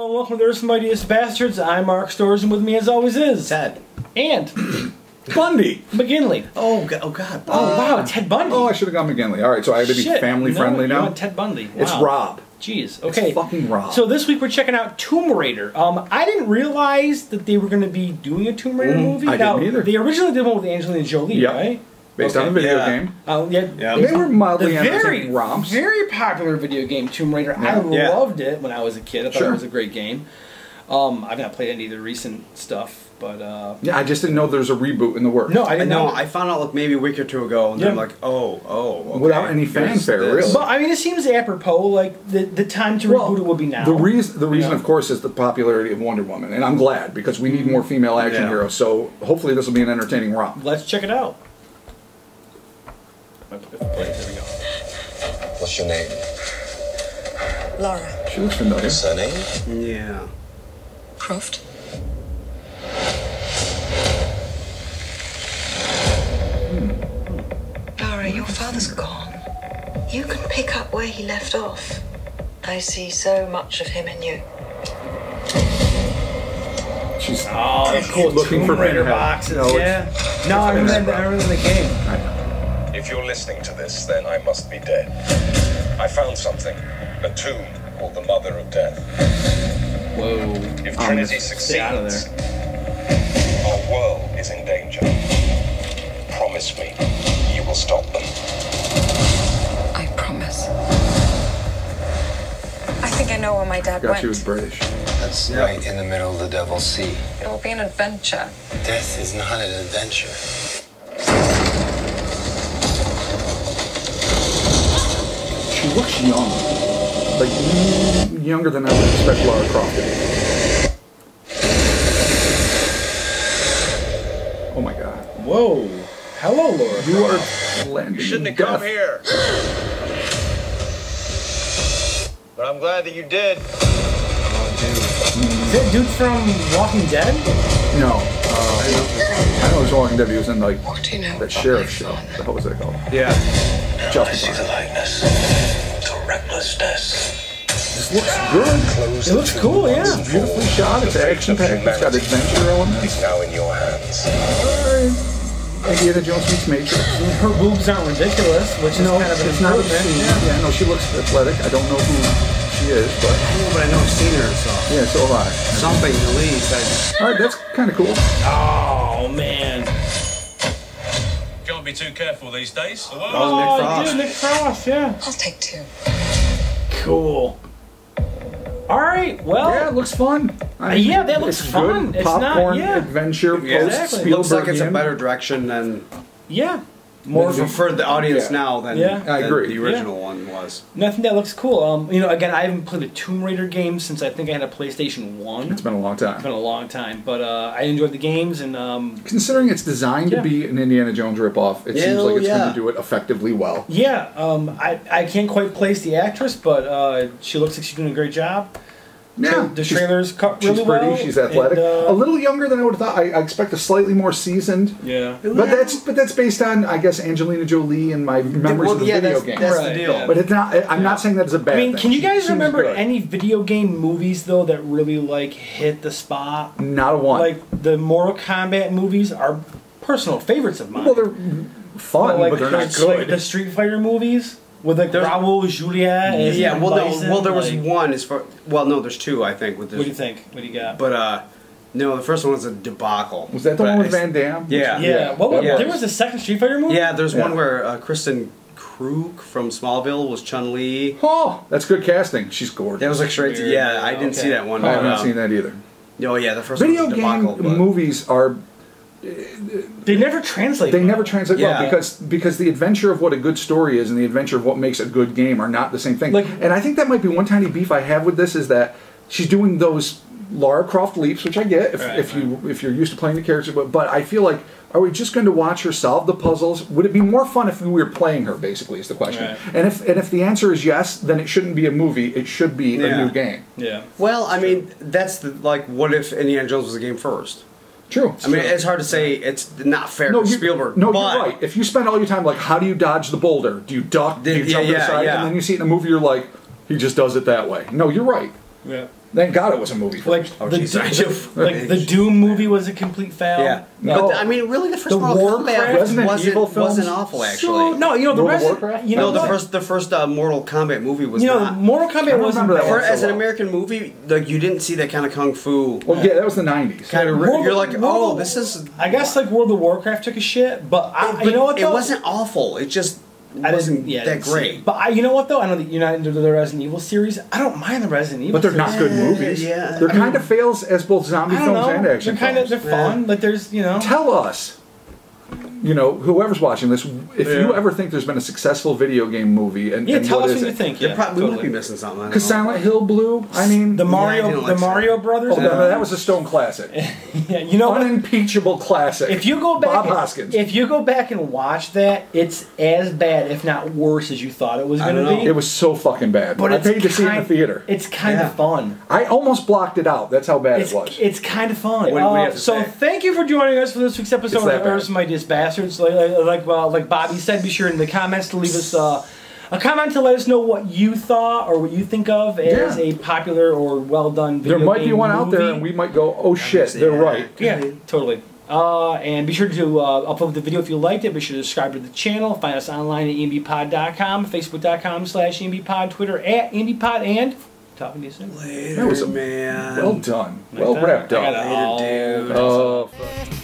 Hello, welcome to Earth's Mightiest Bastards. I'm Mark Stores, and with me, as always, is Ted. and Bundy. McGinley. Oh, God. Oh, God. Oh wow, Ted Bundy. Oh, I should have gone McGinley. All right, so I have to be Shit. family No, friendly you now. want Ted Bundy. Wow. It's Rob. Jeez. Okay. fucking Rob. So this week we're checking out Tomb Raider. Um, I didn't realize that they were going to be doing a Tomb Raider movie. Mm, I didn't either. They originally did one with Angelina Jolie, Yep. right? Based Okay. on a video Yeah. game. Uh, yeah, Yeah. They were The mildly very, romps. very popular video game Tomb Raider. I Yeah. Yeah. loved it when I was a kid. I thought Sure. it was a great game. Um, I've not played any of the recent stuff, but uh, Yeah, I just didn't know there was a reboot in the works. no, I I didn't know. know. I found out like maybe a week or two ago, and Yeah. then like, oh, oh, okay. Without any fanfare, this. really. But I mean, it seems apropos. Like the the time to Well, reboot it would be now. The reason, the reason, Yeah. of course, is the popularity of Wonder Woman, and I'm glad because we need more female action Yeah. heroes. So hopefully, this will be an entertaining romp. Let's check it out. There we go. What's your name? Lara She looks familiar. Surname? Yeah. Croft. Lara, your father's gone. You can pick up where he left off. I see so much of him in you. She's Oh, that's cool. Looking Tomb for Raider boxes. No, yeah. No, I remember. I remember the game. I know. If you're listening to this, then I must be dead. I found something. A tomb called the Mother of Death. Whoa. If Um, Trinity stay succeeds, our world is in danger. Promise me you will stop them. I promise. I think I know where my dad God, went. she was British. That's Yeah. right in the middle of the Devil's Sea. It will be an adventure. Death is not an adventure. Looks young, like younger than I would expect Lara Croft to be. Oh my God! Whoa. Hello, Lara. You are landing. You shouldn't have death. Come here. But I'm glad that you did. Is that dude from Walking Dead? No, uh, I know he's Walking Dead. He was in like What do you know that about sheriff show. What the hell was that called? Yeah. I see the likeness. To. This looks good. Close It looks cool, yeah. once Beautifully shot. It's action packed. It's got humanity adventure elements. Is now in your hands. Alright. Indiana Jones meets Matrix. Her boobs aren't ridiculous, which is kind of an it's not improvement. obscene. Yeah. Yeah, no, she looks athletic. I don't know who she is, but Oh, but I know I've seen her, so yeah, so have I. something at least. I, All right, that's kind of cool. Oh man. Can't be too careful these days. that was Nick Oh, Frost. dude, Nick Frost. Yeah. I'll take two. Cool. All right. Well. Yeah, it looks fun. I Uh, yeah, that looks it's fun. Good It's not- popcorn yeah. adventure Yeah. post Exactly. Spielberg. looks like it's a better direction than Yeah. More for, for the audience Yeah. now than, Yeah. I agree. the original one was. No, I think that looks cool. Um, you know, again, I haven't played a Tomb Raider game since I think I had a PlayStation One. It's been a long It's time. been a long time, but uh, I enjoyed the games, and um, Considering it's designed Yeah. to be an Indiana Jones ripoff, it seems like it's yeah. going to do it effectively well. yeah, um, I I can't quite place the actress, but uh, she looks like she's doing a great job. Yeah, the she's- trailers cut She's pretty. well. She's athletic. and, uh, a little younger than I would have thought. I, I expect a slightly more seasoned. Yeah. But that's but that's based on I guess Angelina Jolie and my memories well, of the yeah, video that's, game. that's Right, the deal. yeah. But it's not. I'm not saying that is a bad. I mean, thing. can you guys seems remember any video game movies though that really like hit the spot? Not a one. Like the Mortal Kombat movies are personal favorites of mine. well, they're fun, like, but they're not the- like good. the Street Fighter movies with like Raul Julia. as yeah, well, no, Bison, well, there was like- one as far. Well, no, there's two, I think. With What do you think? What do you got? but uh, no, the first one was a debacle. was that the But one with I- Van Damme? Yeah. yeah, what was, Yeah. there was a second Street Fighter movie. Yeah, there's one where uh, Kristin Kreuk from Smallville was Chun Li. Oh, that's good casting. She's gorgeous. That was like straight. To, Weird. yeah, I didn't see that one. I haven't uh, seen that either. Oh yeah, the first Video one was a game debacle. but- movies are they never translate. they well. never translate Yeah. well because because the adventure of what a good story is and the adventure of what makes a good game are not the same thing. Like- and I think that might be one tiny beef I have with this is that she's doing those Lara Croft leaps, which I get if, Right, if you if you're used to playing the character, but but I feel like are we just going to watch her solve the puzzles? Would it be more fun if we were playing her? Basically, is the question. Right. And if and if the answer is yes, then it shouldn't be a movie. It should be a new game. Yeah. Well, I mean, that's the, like, what if Indiana Jones was a game first? True. I mean, it's hard to say. It's not fair No, to you- Spielberg. No, but you're right. If you spend all your time like, how do you dodge the boulder? Do you duck? Do you Yeah, jump to the side? yeah. And then you see it in a movie, you're like, he just does it that way. No, you're right. Yeah. Thank God it was a movie. Like First. Oh, the, geez, I the- do. like the Doom movie was a complete fail. Yeah. No. But I mean, really, the first The Mortal Warcraft- Kombat Resident wasn't, Evil films? wasn't awful, actually. So, no, you know the World of rest. Warcraft? You no, know the first the first uh, Mortal Kombat movie was You know, not. Mortal Kombat wasn't that for, so as an. American movie, like you didn't see that kind of kung fu. Well, yeah, that was the '90s. Kind of, World you're like, World oh, of- this is. I guess like World of Warcraft took a shit, but I, but you know what? it wasn't awful. It just I wasn't yeah, that great. But I, you know what though? I know that you're not into the Resident Evil series. I don't mind the Resident Evil. But they're not good movies. yeah. They're I mean- kind of fails as both zombie films know. and action they're kind of they're fun. Like there's you know. Tell us, you know, whoever's watching this, if you ever think there's been a successful video game movie, and, yeah, and tell what us is what you it? think. They're Yeah, probably, we might be missing something. Because. Silent Hill Blue, I mean, The Mario, didn't the like Mario Silent- Brothers. oh, no, that was a Stone classic, yeah, you know what? unimpeachable classic. If you go back, Bob and, Hoskins. if you go back and watch that, it's as bad, if not worse, as you thought it was going to don't be. know. it was so fucking bad. but I it's paid to see it in the theater. It's kind Yeah. of fun. I almost blocked it out. That's how bad It's, it was. it's kind of fun. What do you Uh, have to so say? thank you for joining us for this week's episode of bad. Earth's Mightiest Bastards. Like, like, like, well, like Bobby said, be sure in the comments to leave us uh, a comment to let us know what you thought or what you think of as Yeah. a popular or well done video there might be game one out there, and we might go, "Oh shit, they're Yeah. right." Yeah, totally. Uh, and be sure to uh, upload the video if you liked it. Be sure to subscribe to the channel. Find us online at embpod.com, facebook.com slash embpod, Twitter at embpod, and talking to you soon. Later, That was a- man. Well done. Well wrapped up. Later, dude. Oh. fuck.